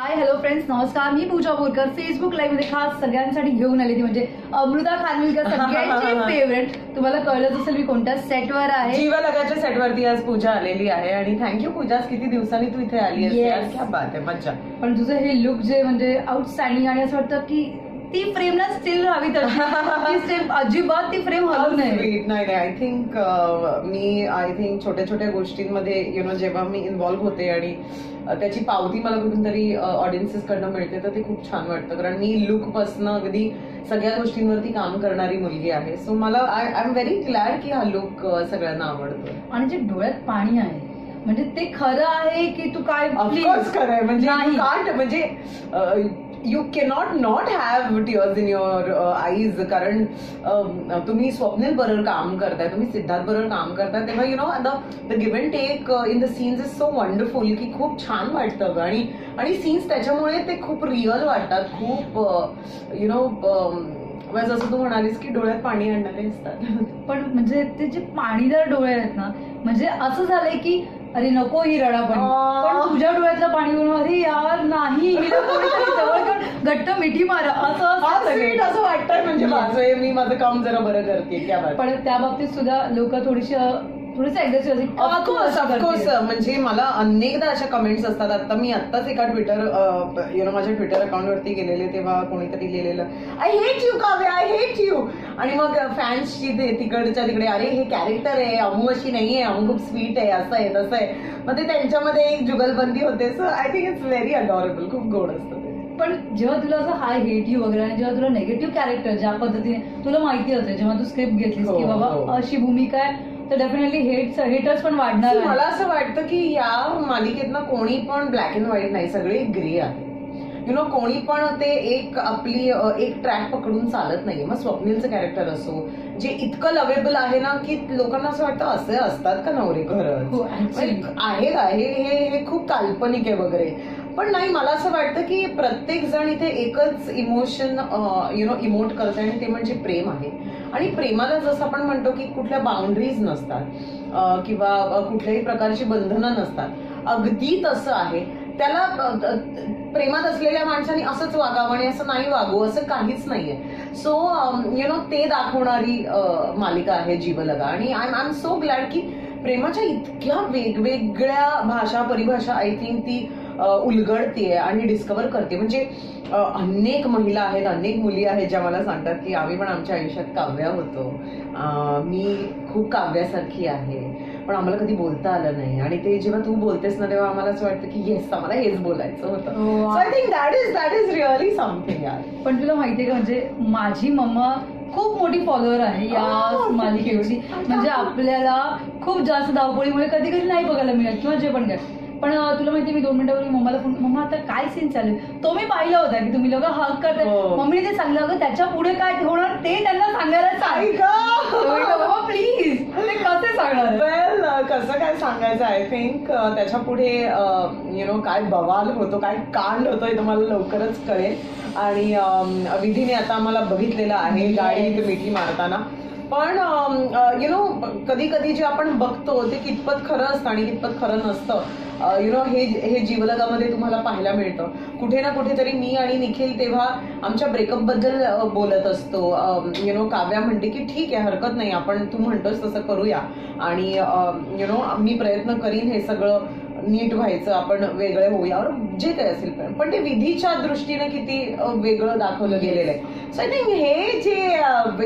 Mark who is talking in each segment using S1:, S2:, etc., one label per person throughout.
S1: हाय hello friends नमस्कार. मी Pooja Borkar. Facebook लाईव्हमध्ये खास सगळ्यांसाठी घेऊन आली ती म्हणजे अमृता खानविलकर सगळ्यांची फेवरेट तुम्हाला कळलंच असेल मी कोणत्या सेटवर आहे.
S2: जीवलगाच्या सेटवरती आज पूजा आलेली आहे आणि थँक्यू पूजा किती दिवसांनी तू इथे आली
S1: Yes.
S2: आहेस क्या बात आहे. मज्जा.
S1: पण तुझं हे लुक जे म्हणजे आउटस्टँडिंग आणि असं वाटतं की ती फ्रेमला स्टील राहावी तशी अजिबात ती फ्रेम हलू नये.
S2: नाही आय थिंक मी आय थिंक छोट्या छोट्या गोष्टींमध्ये यु नो जेव्हा मी इन्व्हॉल्व्ह होते आणि त्याची पावती मला कुठून तरी ऑडियन्सेस कडनं मिळते तर ते खूप छान वाटतं. कारण मी लुक पासनं अगदी सगळ्या गोष्टींवरती काम करणारी मुलगी आहे. सो मला I I am very glad की हा लुक सगळ्यांना आवडतो
S1: आणि जे डोळ्यात पाणी आहे म्हणजे ते खरं आहे की तू काय
S2: खरं आहे. म्हणजे म्हणजे you cannot not have tears in your eyes कारण um, तुम्ही स्वप्नील बरोबर काम करताय तुम्ही सिद्धार्थ बरोबर काम करताय तेव्हा you know the the give and take in the scenes is so wonderful की खूप छान वाटतं. गं. आणि आणि सीन्स त्याच्यामुळे ते खूप रिअल वाटतात. खूप यु नो जसं तू म्हणालीस की डोळ्यात पाणी आणणारे असतात.
S1: पण म्हणजे ते जे पाणीदार डोळे आहेत ना म्हणजे असं झालंय की अरे नको ही रडा पण. तुझ्या डोळ्यातलं पाणी बघून अरे यार नाही. जवळ घट्ट मिठी मार. असं
S2: असं वाटतंय म्हणजे. माझं मी माझं काम जरा बरं करते
S1: पण त्या बाबतीत सुद्धा लोक थोडीशी
S2: ऑफकोर्स ऑफकोर्स? म्हणजे मला अनेकदा अशा कमेंट्स असतात. आता मी आत्ताच एका ट्विटर यु नो माझ्या ट्विटर अकाउंटवरती गेलेले तेव्हा कोणीतरी लिहिलेलं I hate you Kavya I hate you आणि मग फॅन्सची ते तिकडच्या तिकडे अरे हे कॅरेक्टर आहे अमू अशी नाहीये अमू खूप स्वीट आहे असं आहे तसं आहे. मग ते त्यांच्यामध्ये एक जुगलबंदी होते. So I think it's very adorable खूप गोड असतं ते.
S1: पण जेव्हा तुला असं हाय हेट यू वगैरे आणि जेव्हा तुला नेगेटिव्ह कॅरेक्टर ज्या पद्धतीने तुला माहिती असेल जेव्हा तू स्क्रिप्ट घेतलीस
S2: हो,
S1: की बाबा
S2: हो.
S1: अशी भूमिका आहे तर डेफिनेटली हेट हेटर्स पण वाढणार
S2: See, मला
S1: आहे
S2: असं वाटतं की या मालिकेतनं कोणी पण ब्लॅक अँड व्हाईट नाही सगळे ग्रे आहे यु नो कोणी पण ते एक आपली अ, एक ट्रॅक पकडून चालत नाही मग स्वप्नीलचं कॅरेक्टर असो जे इतकं लवेबल आहे ना की लोकांना असं वाटतं असे असतात का नवरे
S1: हो,
S2: खरंच
S1: actually.
S2: म्हणजे आहे का हे हे हे खूप काल्पनिक आहे वगैरे. पण नाही मला असं वाटतं की प्रत्येक जण इथे एकच इमोशन यु नो इमोट करते आणि ते म्हणजे प्रेम आहे. आणि प्रेमाला जसं आपण म्हणतो की कुठल्या बाउंड्रीज नसतात किंवा कुठल्याही प्रकारची बंधनं नसतात अगदी तसं आहे. त्याला प्रेमात असलेल्या माणसाने असंच वागावं आणि असं नाही वागू असं काहीच नाहीये. सो यु नो ते दाखवणारी मालिका आहे जीवलगा. आणि I I am so glad की प्रेमाच्या इतक्या वेगवेगळ्या भाषा परिभाषा आय थिंक ती उलगडतीये आणि डिस्कवर करते म्हणजे अनेक महिला आहेत अनेक मुली आहेत ज्या मला सांगतात की आम्ही पण आमच्या आयुष्यात काव्या होतो. मी खूप काव्यासारखी आहे पण आम्हाला कधी बोलता आलं नाही. आणि ते जेव्हा तू बोलतेस ना तेव्हा आम्हाला असं वाटतं की येस आम्हाला हेच बोलायचं होतं. I think that is that is really something
S1: पण तुला माहितीये का म्हणजे माझी मम्मा खूप मोठी फॉलोअर आहे या
S2: Oh,
S1: मालिकेची. म्हणजे आपल्याला खूप जास्त धावपळीमुळे कधी कधी नाही बघायला मिळत किंवा जे पण काय पण तुला माहिती मी दोन मिनिटापूर्वी मम्माला फोन मम्मा आता काय सीन चालू आहे?" तो मी पाहिला होता की तुम्ही लोक हक करताय
S2: हो.
S1: मम्मीने ते सांगलं अगं त्याच्या पुढे काय होणार ते त्यांना सांगायला सांग
S2: गं.
S1: प्लीज ते कसे सांगणार
S2: वेल कसं काय सांगायचं आय थिंक त्याच्या पुढे यु नो काय बवाल होतो काय कांड होतो हे तुम्हाला लवकरच कळेल आणि विधीने आता आम्हाला बघितलेलं आहे. गाडीत मिठी मारताना पण यु नो कधी कधी जे आपण बघतो ते कितपत खरं असतं आणि कितपत खरं नसतं यु नो हे हे जीवलगामध्ये तुम्हाला पाहायला मिळतं. कुठे ना कुठेतरी मी आणि निखिल तेव्हा आमच्या ब्रेकअपबद्दल बोलत असतो. यु नो काव्या म्हणते की ठीक आहे हरकत नाही. आपण तू म्हणतोस तसं करूया. आणि यु नो मी प्रयत्न करीन हे सगळं नीट व्हायचं. आपण वेगळे होऊया. जे काही असेल. पण पण ते विधीच्या दृष्टीने किती वेगळं दाखवलं गेलेलं आहे. सो नाही हे जे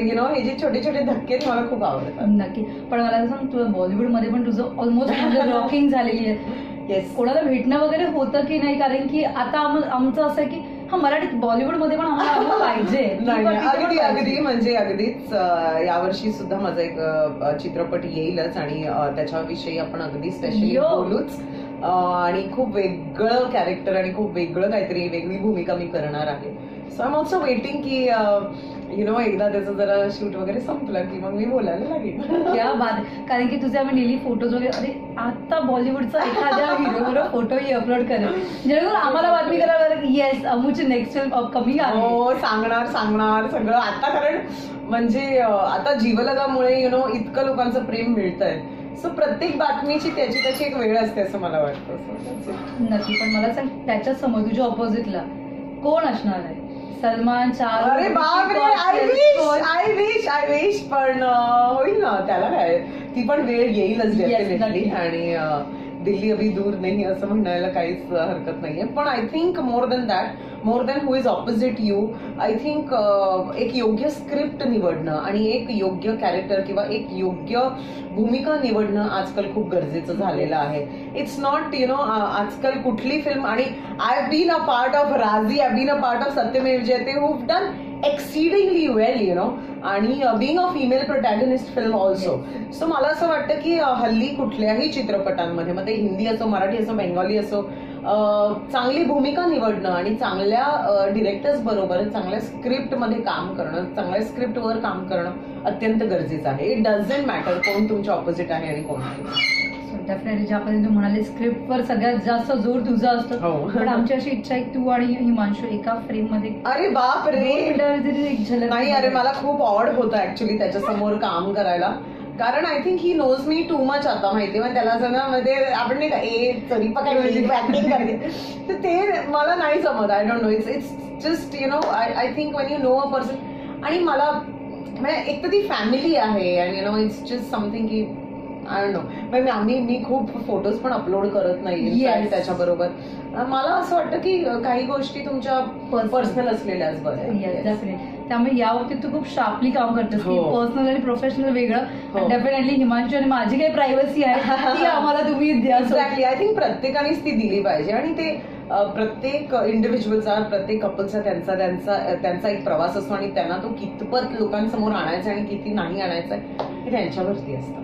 S2: यु नो हे जे छोटे छोटे धक्के मला खूप आवडतात.
S1: नक्की. पण मला सांग तुला बॉलिवूडमध्ये पण तुझं ऑलमोस्ट रॉकिंग झालेली आहे.
S2: येस
S1: कोणाला भेटणं वगैरे होतं की नाही? कारण की आता आम- आमचं असं आहे की हा मराठीत बॉलिवूडमध्ये पण आम्हाला पाहिजे.
S2: नाही नाही, अगदी. अगदी. म्हणजे अगदीच अं, यावर्षी सुद्धा माझा एक अं, चित्रपट येईलच आणि अं, त्याच्याविषयी आपण अगदी स्पेशली
S1: यो.
S2: बोलूच. अं, आणि खूप वेगळं कॅरेक्टर आणि खूप वेगळं काहीतरी वेगळी भूमिका मी करणार आहे. So I am also waiting की यु नो एकदा त्याचं जरा शूट वगैरे संपलं की मग मी बोलायला लागेल
S1: क्या बात आहे. कारण की तुझे आम्ही डेली फोटोज वगैरे अरे आता बॉलिवूडचा एखाद्या बरोबर फोटोही अपलोड करेल. जेणेकरून आम्हाला बातमी करायला लागेल येस अमुची नेक्स्ट फिल्म अपकमिंग आहे.
S2: हो सांगणार सांगणार सगळं. आता कारण म्हणजे आता जीवलगामुळे यु नो इतकं लोकांचं प्रेम मिळतंय. सो प्रत्येक बातमीची त्याची त्याची एक वेळ असते असं मला वाटतं.
S1: नक्की पण मला सांग त्याच्यासमोर तुझ्या ऑपोजिटला कोण असणार आहे? सलमान शाह
S2: अरे बापरे I wish I wish I wish पण होईल ना त्याला काय ती पण वेळ येईलच डेफिनेटली. आणि दिल्ली अभी दूर नाही असं म्हणायला काहीच हरकत नाहीये पण I think more than that more than who is opposite you I think एक योग्य स्क्रिप्ट निवडणं आणि एक योग्य कॅरेक्टर किंवा एक योग्य भूमिका निवडणं आजकाल खूप गरजेचं झालेलं आहे. इट्स नॉट यु नो आजकाल कुठली फिल्म आणि I been a part of Raazi I been a part of Satyamev Jayate who done exceedingly well you know आणि being a female protagonist film also so मला असं वाटतं की अ, हल्ली कुठल्याही चित्रपटांमध्ये मग ते हिंदी असो मराठी असो बेंगॉली असो अ, चांगली भूमिका निवडणं आणि चांगल्या डिरेक्टर्स बरोबर चांगल्या स्क्रिप्टमध्ये काम करणं चांगल्या स्क्रिप्टवर काम करणं अत्यंत गरजेचं आहे. इट डझंट मॅटर कोण तुमच्या ऑपोजिट आहे आणि कोण
S1: डेफिनेटली ज्या पद्धतीने तू म्हणाले स्क्रिप्टवर सगळ्यात जास्त जोर तुझा असतो.
S2: हो.
S1: पण आमची अशी इच्छा आहे तू आणि हिमांशू एका फ्रेममध्ये
S2: अरे बाप रे नाही अरे मला खूप ऑड होतं ऍक्च्युली त्याच्यासमोर काम करायला. कारण I think he knows me too much आता माहिती मग त्याला असं ना मध्ये आपण नाही का ए पकडली करते. तर ते मला नाही जमत. I don't know it's it's just you know I I think when you know a person आणि मला म्हणजे एक तर ती फॅमिली आहे आणि you know it's just something की आय नो म्हणजे आम्ही मी खूप फोटोज पण अपलोड करत नाही
S1: Yes.
S2: त्याच्या बरोबर मला असं वाटतं की काही गोष्टी तुमच्या. पर्सनल असलेल्याच
S1: डेफिनेटली त्यामुळे या बाबतीत तू खूप शार्पली काम करतेस की
S2: हो.
S1: पर्सनल आणि प्रोफेशनल वेगळं.
S2: हो.
S1: डेफिनेटली हिमांशू आणि माझी काही प्रायव्हसी आहे ती आम्हाला तुम्ही द्या.
S2: एक्झॅक्टली आय थिंक प्रत्येकानेच ती दिली पाहिजे. आणि ते अ, प्रत्येक इंडिव्हिज्युअलचा प्रत्येक कपलचा त्यांचा त्यांचा त्यांचा एक प्रवास असतो आणि त्यांना तो कितपत लोकांसमोर आणायचा आणि किती नाही आणायचा हे त्यांच्यावरती असतं.